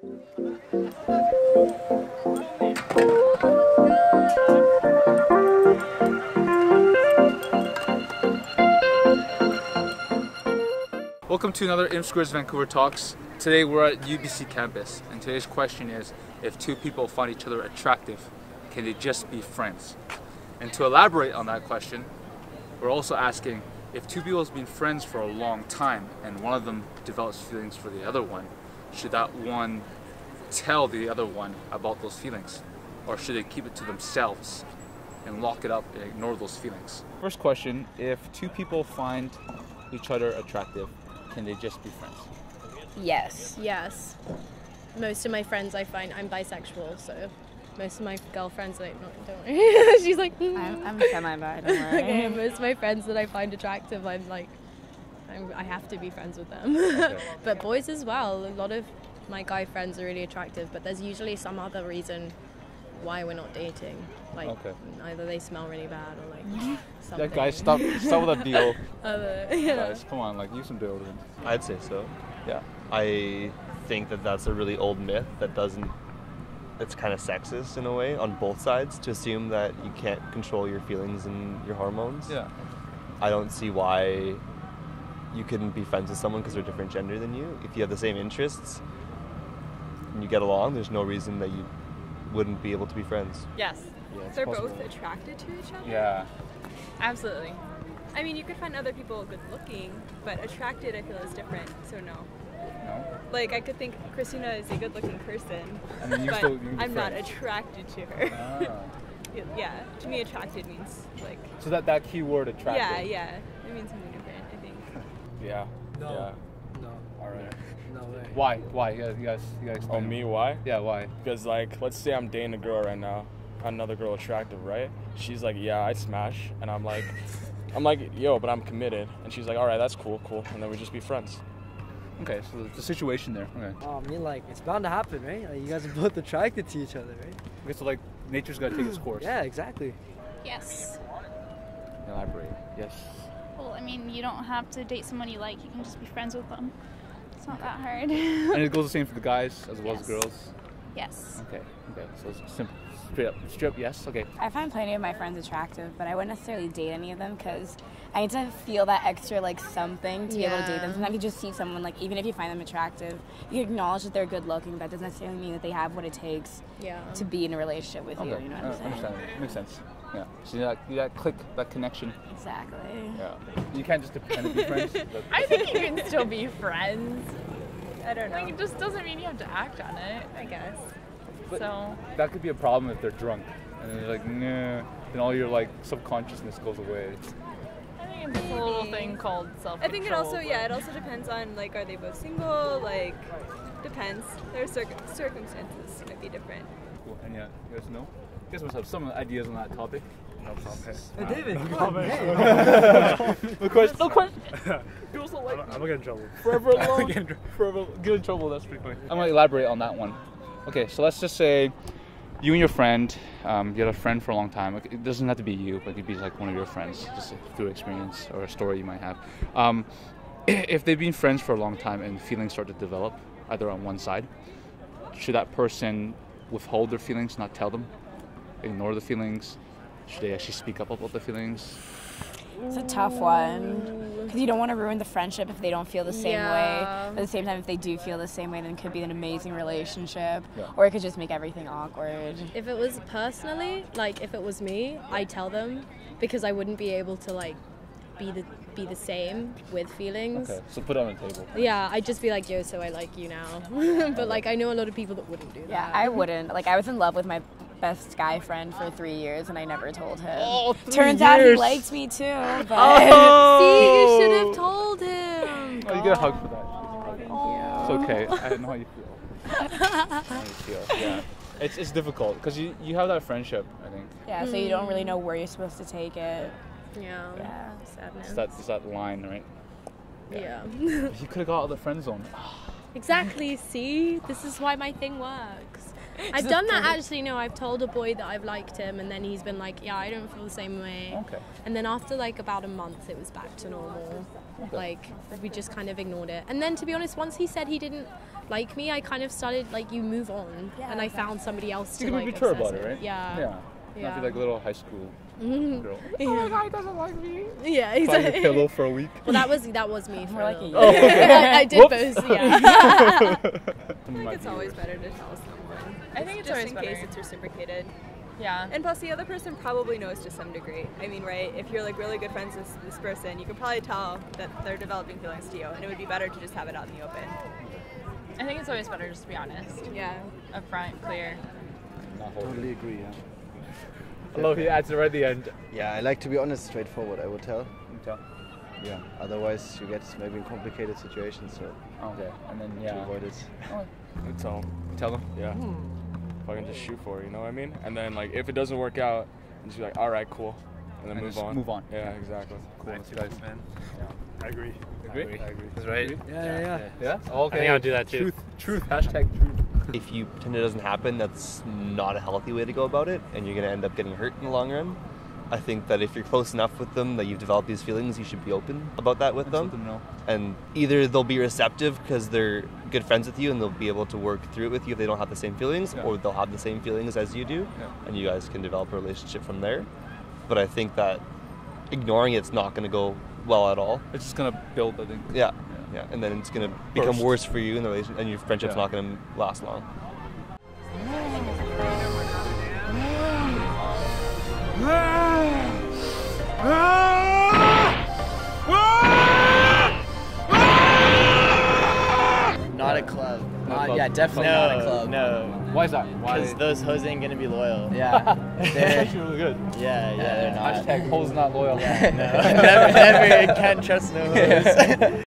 Welcome to another Imp Squared Vancouver Talks. Today we're at UBC campus, and today's question is if two people find each other attractive, can they just be friends? And to elaborate on that question, we're also asking if two people have been friends for a long time and one of them develops feelings for the other one, should that one tell the other one about those feelings? Or should they keep it to themselves and lock it up and ignore those feelings? First question if two people find each other attractive, can they just be friends? Yes. Yes. Most of my friends I find I'm bisexual, so most of my girlfriends like not don't worry. She's like "Mm." I'm, I'm semi-bi, don't worry. okay, most of my friends that I find attractive I'm like I'm, I have to be friends with them. but boys as well. A lot of my guy friends are really attractive, but there's usually some other reason why we're not dating. Like Okay. either they smell really bad or like something. Yeah, guys, stop, stop with that deal. Other, yeah. Guys, come on, like use some deodorant. I'd say so. Yeah. I think that that's a really old myth that doesn't. It's kind of sexist in a way on both sides to assume that you can't control your feelings and your hormones. Yeah. I don't see why you couldn't be friends with someone because they're different gender than you. If you have the same interests and you get along, there's no reason that you wouldn't be able to be friends. Yes. Yeah, They're possible. both attracted to each other? Yeah. Absolutely. I mean, you could find other people good looking, but attracted, I feel, is different, so no. No. Like, I could think Christina is a good looking person, And then you but still you can be I'm not attracted to her. Ah. yeah, to me, attracted means, like, So that that key word attractive. yeah, yeah. It means something different, I think. Yeah. No. Yeah. No. All right. No way. Why? Why? You guys, you guys, you guys Oh, me? Why? Yeah. Why? Because, like, let's say I'm dating a girl right now, another girl attractive, right? She's like, yeah, I smash. And I'm like, I'm like, yo, but I'm committed. And she's like, all right, that's cool, cool. And then we just be friends. Okay. So the, the situation there. Okay. Oh, I mean, like, it's bound to happen, right? Like, you guys are both attracted to each other, right? Okay. So like nature's got to take its course. Yeah, exactly. Yes. Elaborate. Yes. Well, I mean, you don't have to date someone you like. You can just be friends with them. It's not that hard. and it goes the same for the guys as well as Yes. girls. Yes. Okay. Okay. So it's simple. Straight up. Straight up. Yes. Okay. I find plenty of my friends attractive, but I wouldn't necessarily date any of them because I need to feel that extra like something to be able to date them. Yeah. Sometimes you just see someone like even if you find them attractive, you acknowledge that they're good looking. But that doesn't necessarily mean that they have what it takes Yeah. to be in a relationship with you. Okay. You know what I I'm saying? understand. Makes sense. Yeah. So you that, you that click, that connection. Exactly. Yeah. You can't just pretend to be friends. I think you can still be friends. I don't know. Like, it just doesn't mean you have to act on it, I guess. But- so, that could be a problem if they're drunk and they're like, nah. Then all your like subconsciousness goes away. I think it's a little thing called self I think it also, yeah, it also depends on, like, are they both single? Like, depends. There are circ- circumstances might be different. Cool. And yeah, you guys know? You guys must have some ideas on that topic. No comment. Hey, David, come on, hey. no question. No question. You also like I'm gonna get in trouble. forever alone. forever get in trouble. That's pretty funny. I'm gonna elaborate on that one. Okay, so let's just say you and your friend, um, you had a friend for a long time. It doesn't have to be you, but it could be like one of your friends, just through experience or a story you might have. Um, if they've been friends for a long time and feelings start to develop, either on one side, should that person withhold their feelings, not tell them, ignore the feelings? Should they actually speak up about the feelings? It's a tough one because you don't want to ruin the friendship if they don't feel the same way. But at the same time, if they do feel the same way, then it could be an amazing relationship, Yeah. or it could just make everything awkward. If it was personally, like if it was me, I tell them because I wouldn't be able to like be the be the same with feelings. Okay, so put it on the table. Yeah, I'd just be like, yo, so I like you now. but like I know a lot of people that wouldn't do that. Yeah, I wouldn't. Like, I was in love with my best guy friend for three years, and I never told him. Oh, three Turns out he years. liked me too, but oh. See, you should have told him. Oh, you get a hug for that. It's okay. I know how you feel. I how you feel. Yeah. It's, it's difficult because you, you have that friendship, I think. yeah, so you don't really know where you're supposed to take it. Yeah. Yeah. Sadness. It's that, it's that line, right? yeah. You could have got out of the friend zone. exactly. See, this is why my thing works. I've done that actually. No, I've told a boy that I've liked him, and then he's been like, "Yeah, I don't feel the same way." Okay. And then after like about a month, it was back to normal. Like we just kind of ignored it. And then to be honest, once he said he didn't like me, I kind of started like you move on, and I found somebody else You to can like. be mature obsess about it, with. right? Yeah. Yeah. Yeah. Not be like a little high school Mhm. girl. Yeah. Oh my god, he doesn't like me. Yeah, Find exactly. a pillow for a week. Well, that was that was me for More like a a year. Oh, okay. I, I did Whoops. both. Yeah. I think it's always better to tell someone. I think it's just always in better. case it's reciprocated. Yeah. And plus, the other person probably knows to some degree. I mean, right? If you're like really good friends with this person, you could probably tell that they're developing feelings to you, and it would be better to just have it out in the open. I think it's always better just to be honest. Yeah. Upfront, clear. Totally agree, yeah. I love he adds it right at the end. Yeah, I like to be honest, straightforward, I would tell. Tell. Yeah. Otherwise, you get maybe in complicated situations, so. Okay, and then To yeah. avoid it. Oh. I tell them. Tell them. Yeah. Hmm. Fucking just shoot for it, you know what I mean? And then like if it doesn't work out, just be like, all right, cool, and then And move just on. move on. Yeah, exactly. Cool. That's guys. man. Yeah. I agree. Agree? I agree. That's right. Yeah, yeah, yeah. Yeah. Okay. I think I'll do that too. Truth. Truth. Hashtag truth. If you pretend it doesn't happen, that's not a healthy way to go about it, and you're going to end up getting hurt in the long run. I think that if you're close enough with them that you've developed these feelings, you should be open about that with Just let them. them know. And either they'll be receptive because they're good friends with you and they'll be able to work through it with you if they don't have the same feelings, Yeah. or they'll have the same feelings as you do, Yeah. and you guys can develop a relationship from there. But I think that ignoring it's not going to go well at all. It's just gonna build. I think. Yeah, yeah, and then it's going to become Burst. worse for you in the relationship, and your friendship's Yeah. not going to last long. Not a club. Not club. yeah, definitely no, not a club. No. Why is that? Why? Because those hoes ain't gonna be loyal. Yeah. They're, actually really good. Yeah, yeah, they're not. Hashtag hoes not loyal. no, never, never. Can't trust no hoes.